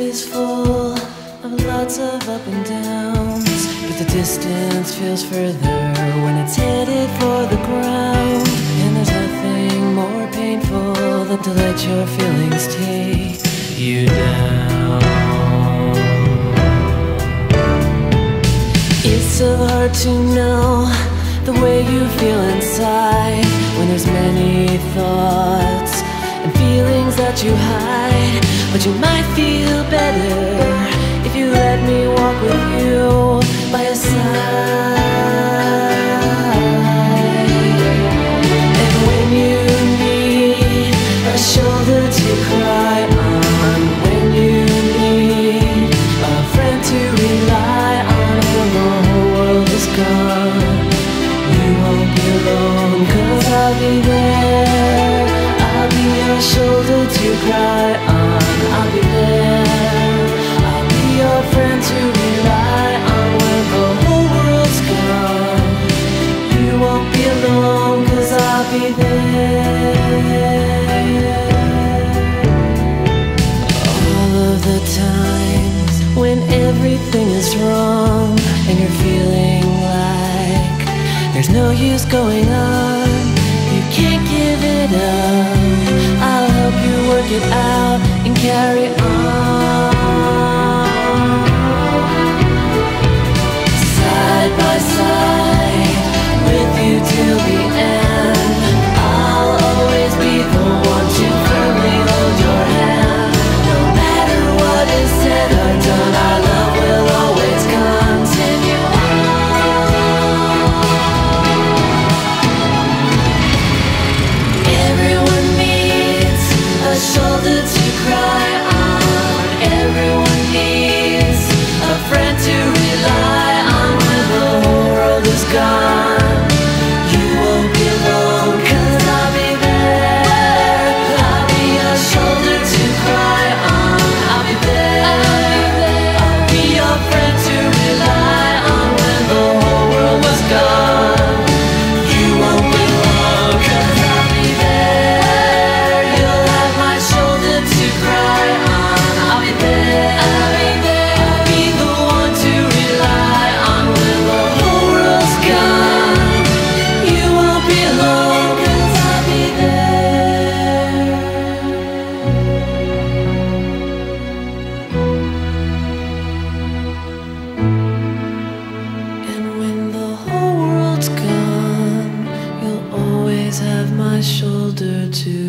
is full of lots of up and downs, but the distance feels further when it's headed for the ground. And there's nothing more painful than to let your feelings take you down. It's so hard to know the way you feel inside when there's many thoughts and feelings that you hide. But you might feel gone, you won't be alone, cause I'll be there. I'll be your shoulder to cry on, I'll be there. I'll be your friend to rely on when the whole world's gone. You won't be alone, cause I'll be there. All of the times when everything is wrong and you're feeling there's no use going on, you can't give it up. I'll help you work it out and carry on. Shoulder to